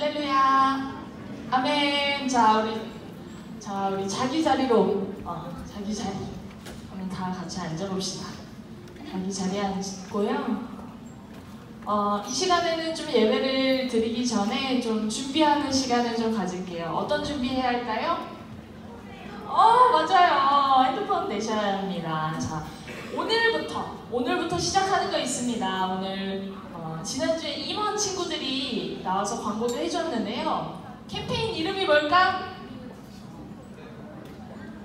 할렐루야. 아멘. 자, 우리 자, 우리 자기 자리로 어, 자기 자리. 한번 다 같이 앉아 봅시다. 자기 자리에 앉고요. 어, 이 시간에는 좀 예배를 드리기 전에 좀 준비하는 시간을 좀 가질게요. 어떤 준비해야 할까요? 어, 맞아요. 핸드폰 내셔야 합니다. 자, 오늘부터, 오늘부터 시작하는 거 있습니다. 오늘, 어, 지난주에 임원 친구들이 나와서 광고도 해줬는데요. 캠페인 이름이 뭘까?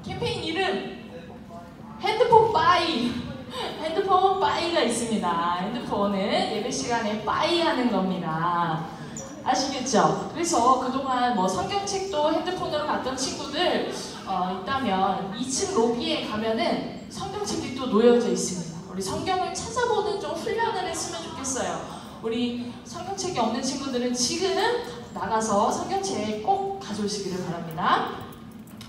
캠페인 이름! 핸드폰 bye! 핸드폰 bye가 있습니다. 핸드폰은 예배 시간에 bye 하는 겁니다. 아시겠죠? 그래서 그동안 뭐 성경책도 핸드폰으로 봤던 친구들 어, 있다면 2층 로비에 가면은 성경책이 또 놓여져 있습니다. 우리 성경을 찾아보는 좀 훈련을 했으면 좋겠어요. 우리 성경책이 없는 친구들은 지금 나가서 성경책 꼭 가져오시기를 바랍니다.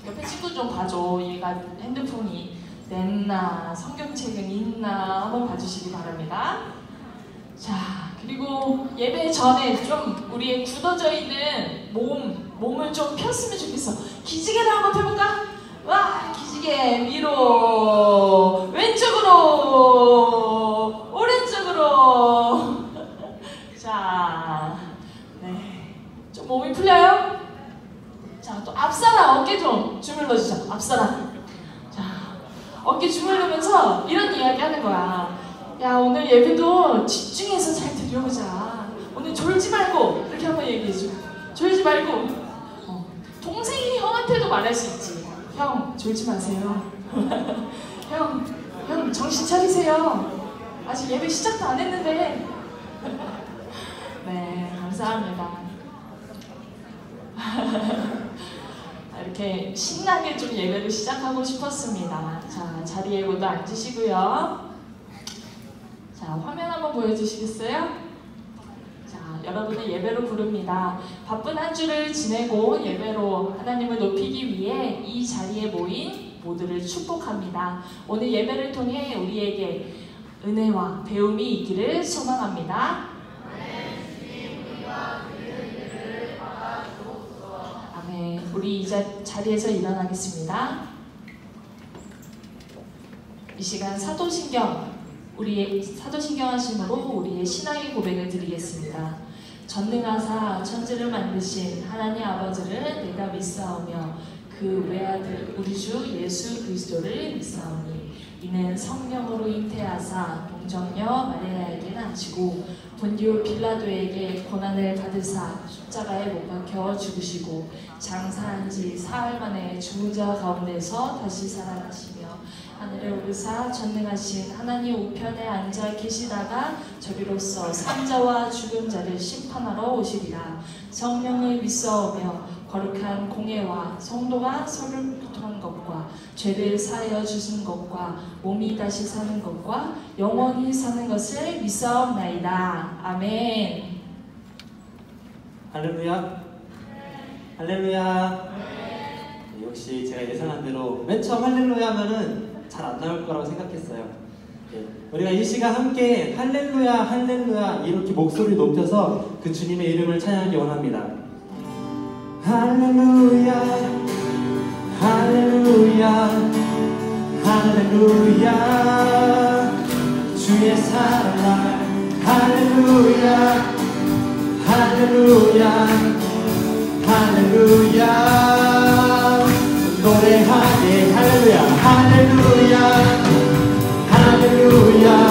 옆에 친구 좀 봐줘. 얘가 핸드폰이 냈나, 성경책은 있나 한번 봐주시기 바랍니다. 자, 그리고 예배 전에 좀 우리의 굳어져 있는 몸, 몸을 좀 폈으면 좋겠어. 기지개를 한번 펴볼까? 와, 기지개 위로, 왼쪽으로, 오른쪽으로. 자, 네. 좀 몸이 풀려요? 자, 또 앞사람 어깨 좀 주물러 주자. 앞사람. 자, 어깨 주물르면서 이런 이야기 하는 거야. 야, 오늘 예배도 집중해서 잘 들려보자. 오늘 졸지 말고 이렇게 한번 얘기해 줘. 졸지 말고. 어, 동생이 형한테도 말할 수 있지. 형, 졸지 마세요. 형, 형 정신 차리세요. 아직 예배 시작도 안 했는데. 네, 감사합니다. 이렇게 신나게 좀 예배를 시작하고 싶었습니다. 자, 자리에 모두 앉으시고요. 자, 화면 한번 보여주시겠어요? 자, 여러분의 예배로 부릅니다. 바쁜 한 주를 지내고 예배로 하나님을 높이기 위해 이 자리에 모인 모두를 축복합니다. 오늘 예배를 통해 우리에게 은혜와 배움이 있기를 소망합니다. 아멘. 우리 이 자, 자리에서 일어나겠습니다. 이 시간 사도신경 우리의 사도신경 하심으로 우리의 신앙의 고백을 드리겠습니다. 전능하사 천지를 만드신 하나님 아버지를 내가 믿사오며 그 외아들 우리 주 예수 그리스도를 믿사오니 이는 성령으로 잉태하사 동정녀 마리아에게 낳으시고 본디오 빌라도에게 고난을 받으사 십자가에 못 박혀 죽으시고 장사한 지 사흘 만에 죽은 자 가운데서 다시 살아나시며 하늘에 오르사 전능하신 하나님 우편에 앉아 계시다가 저리로서 산자와 죽은 자를 심판하러 오시리라 성령을 믿사오며 거룩한 공예와 성도가 서로 교통한 것과 죄를 사하여 주신 것과 몸이 다시 사는 것과 영원히 사는 것을 믿사옵나이다. 아멘. 할렐루야. 할렐루야. 네, 역시 제가 예상한 대로 맨 처음 할렐루야 하면은 잘 안 나올 거라고 생각했어요. 네, 우리가 이 시간 함께 할렐루야, 할렐루야 이렇게 목소리를 높여서 그 주님의 이름을 찬양하기 원합니다. 할렐루야, 할렐루야, 할렐루야. 주의 사랑, 할렐루야, 할렐루야. 할렐루야 할렐루야 할렐루야. 할렐루야. 할렐루야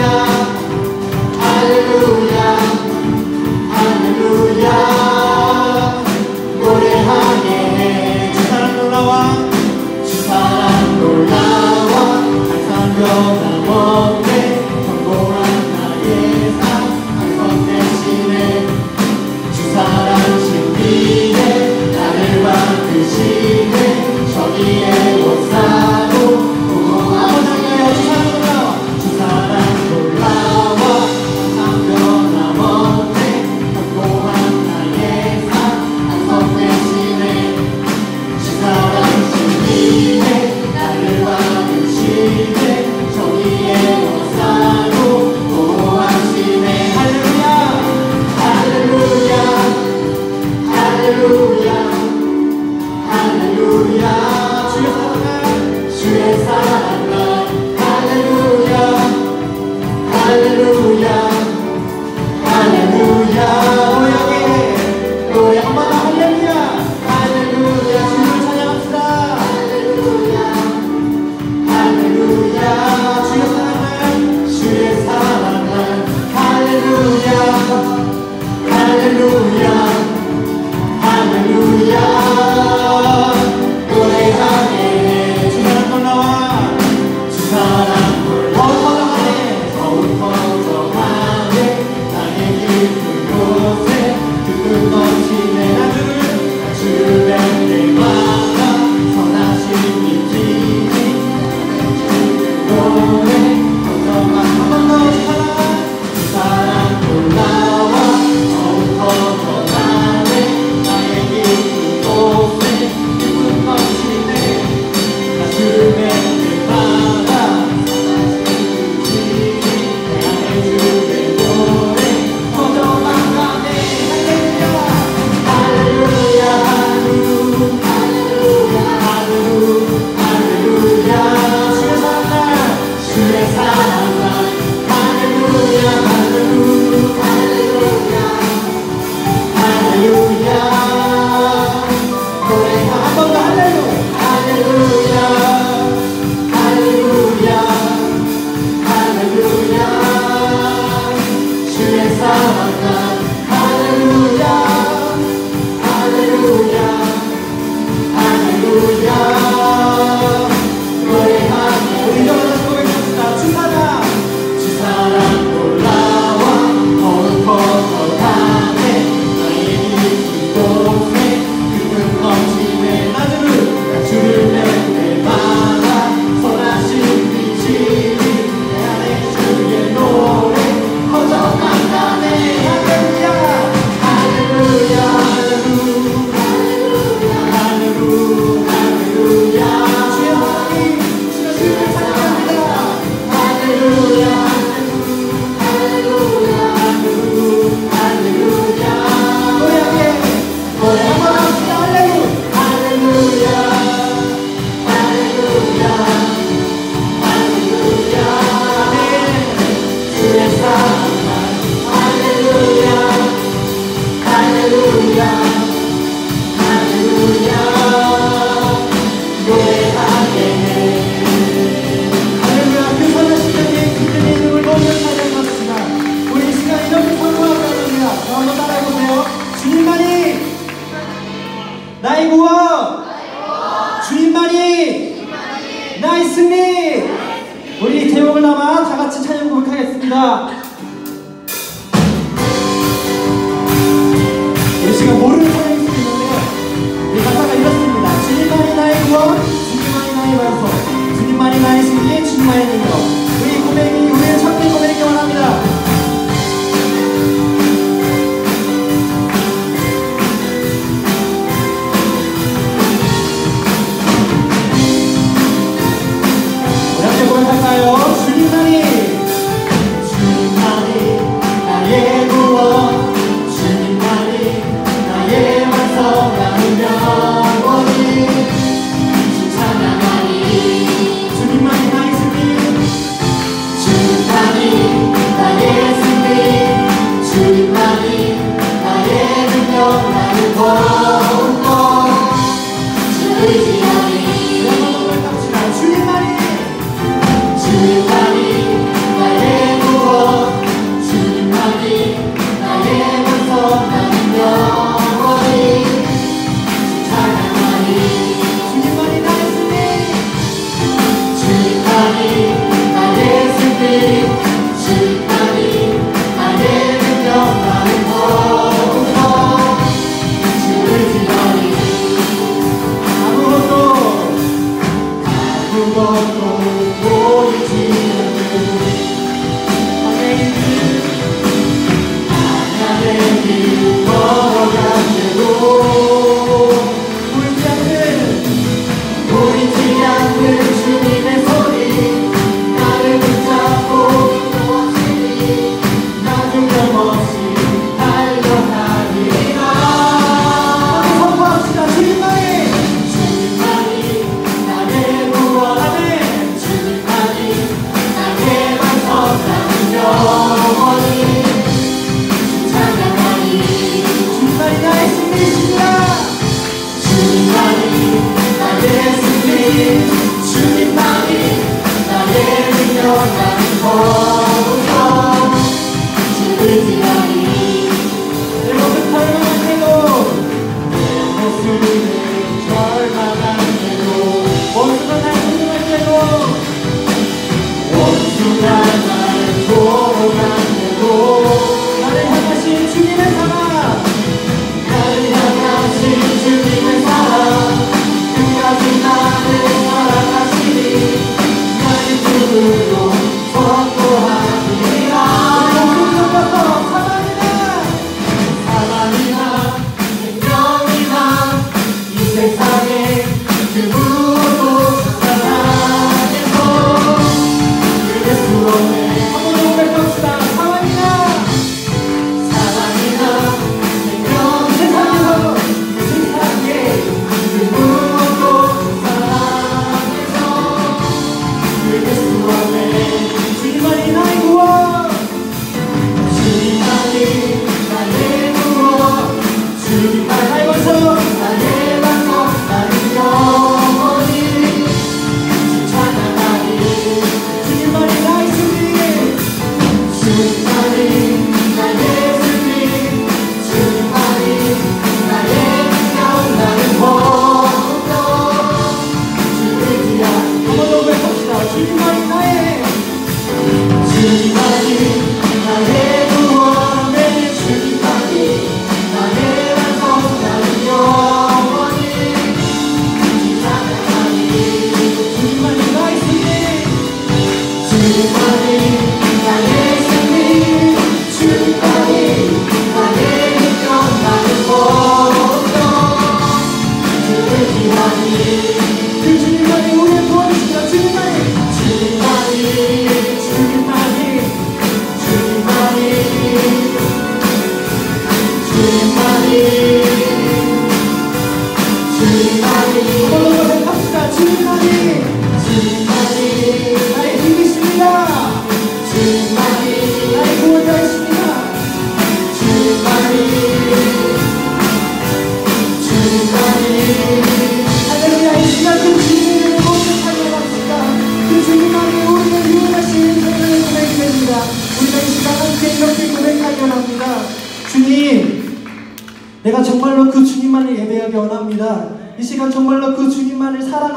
할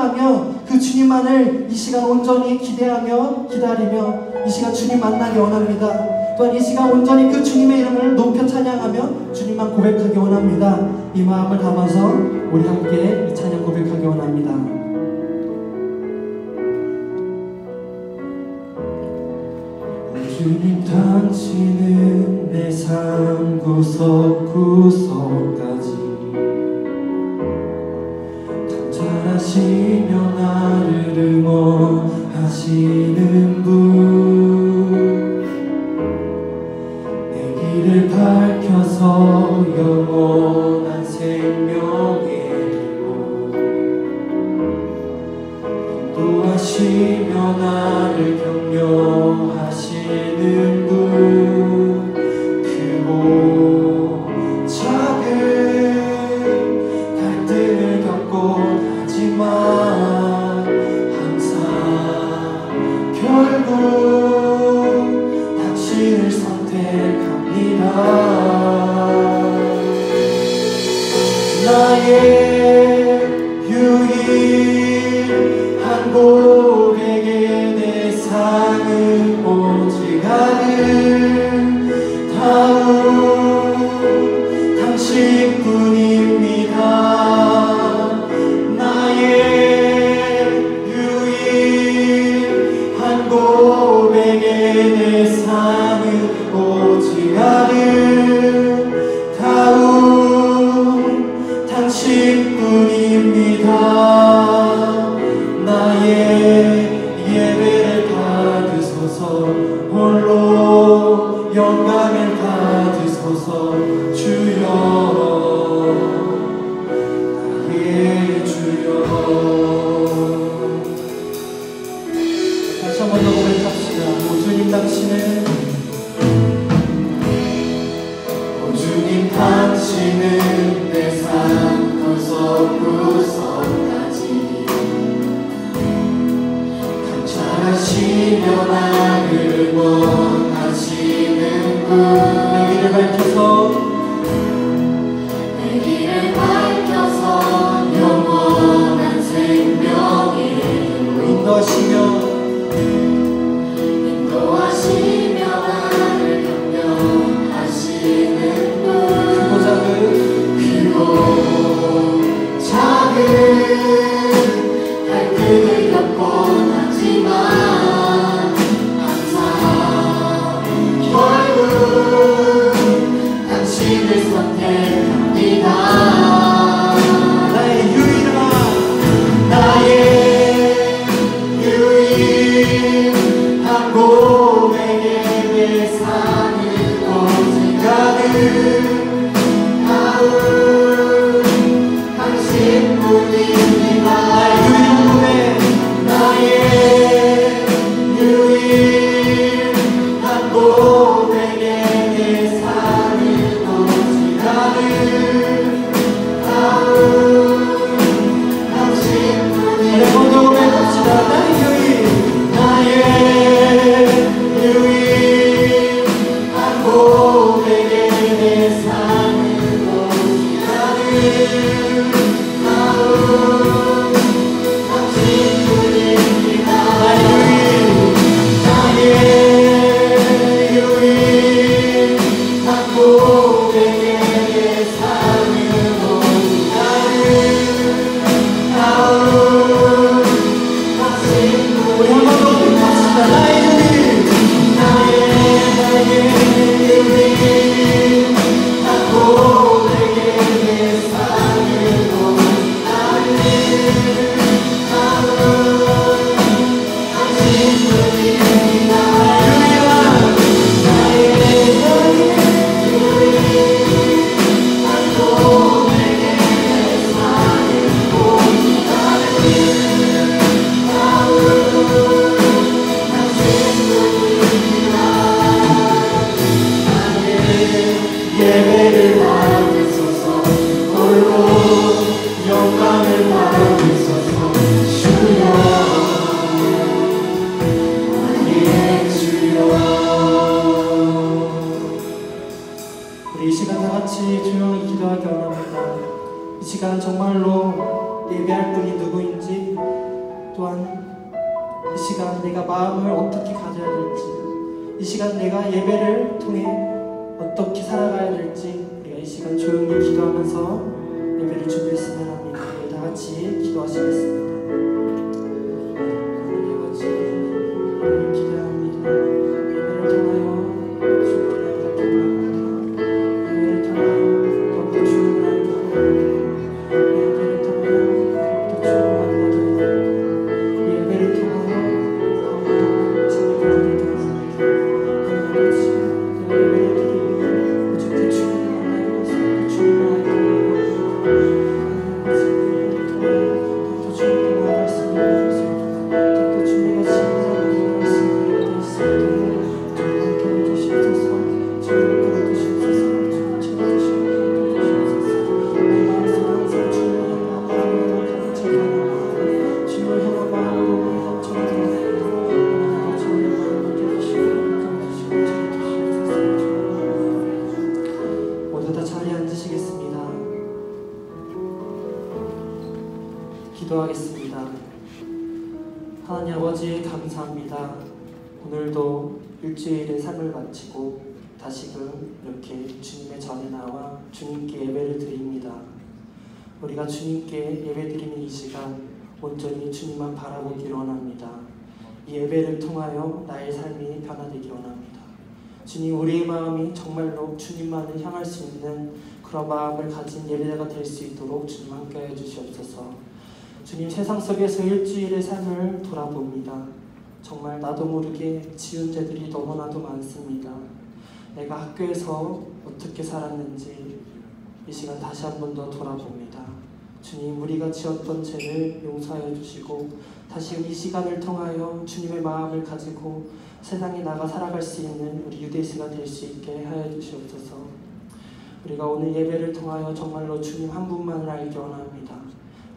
사랑하며 그 주님만을 이 시간 온전히 기대하며 기다리며 이 시간 주님 만나기 원합니다. 또한 이 시간 온전히 그 주님의 이름을 높여 찬양하며 주님만 고백하기 원합니다. 이 마음을 담아서 우리 함께 이 찬양 고백하기 원합니다. 주님 당신은 내 삶 구석 구석까지 다음 당신 Amen. 고백에 내 삶을 오직 가득 기도하면서 예배를 준비했으면 합니다. 다 같이 기도하시겠습니다. 온전히 주님만 바라보기를 원합니다. 이 예배를 통하여 나의 삶이 변화되기 원합니다. 주님 우리의 마음이 정말로 주님만을 향할 수 있는 그런 마음을 가진 예배자가 될 수 있도록 주님 함께해 주시옵소서. 주님 세상 속에서 일주일의 삶을 돌아봅니다. 정말 나도 모르게 지은 죄들이 너무나도 많습니다. 내가 학교에서 어떻게 살았는지 이 시간 다시 한 번 더 돌아봅니다. 주님 우리가 지었던 죄를 용서해 주시고 다시 이 시간을 통하여 주님의 마음을 가지고 세상에 나가 살아갈 수 있는 우리 유대스가 될 수 있게 하여 주시옵소서. 우리가 오늘 예배를 통하여 정말로 주님 한 분만을 알기 원합니다.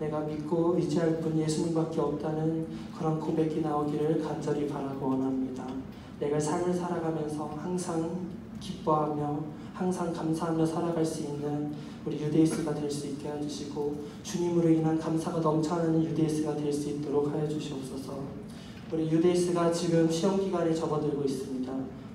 내가 믿고 의지할 분 예수님밖에 없다는 그런 고백이 나오기를 간절히 바라고 원합니다. 내가 삶을 살아가면서 항상 기뻐하며 항상 감사하며 살아갈 수 있는 우리 유대이스가 될 수 있게 해주시고 주님으로 인한 감사가 넘쳐나는 유대이스가 될 수 있도록 하여 주시옵소서. 우리 유대이스가 지금 시험 기간에 접어들고 있습니다.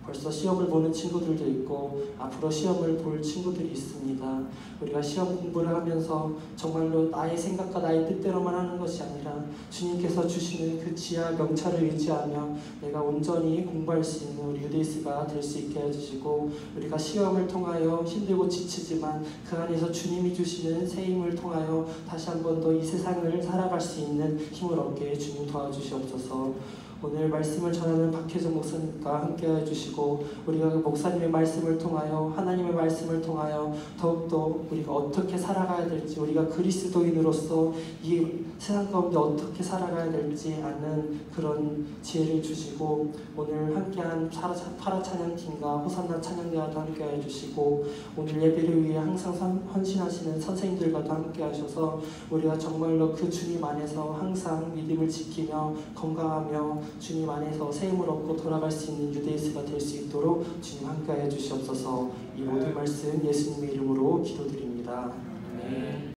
벌써 시험을 보는 친구들도 있고 앞으로 시험을 볼 친구들이 있습니다. 우리가 시험 공부를 하면서 정말로 나의 생각과 나의 뜻대로만 하는 것이 아니라 주님께서 주시는 그 지하 명찰을 의지하며 내가 온전히 공부할 수 있는 우리 유데이스가 될 수 있게 해주시고 우리가 시험을 통하여 힘들고 지치지만 그 안에서 주님이 주시는 새 힘을 통하여 다시 한 번 더 이 세상을 살아갈 수 있는 힘을 얻게 주님 도와주시옵소서. 오늘 말씀을 전하는 박혜정 목사님과 함께 해 주시고 우리가 그 목사님의 말씀을 통하여 하나님의 말씀을 통하여 더욱더 우리가 어떻게 살아가야 될지 우리가 그리스도인으로서 이 세상 가운데 어떻게 살아가야 될지 아는 그런 지혜를 주시고 오늘 함께한 파라, 찬양팀과 호산나 찬양대와도 함께 해 주시고 오늘 예배를 위해 항상 선- 헌신하시는 선생님들과도 함께 하셔서 우리가 정말로 그 주님 안에서 항상 믿음을 지키며 건강하며 주님 안에서 새 힘을 얻고 돌아갈 수 있는 유대이스가 될 수 있도록 주님 함께하여 주시옵소서 이 모든 말씀 예수님의 이름으로 기도드립니다. 아멘.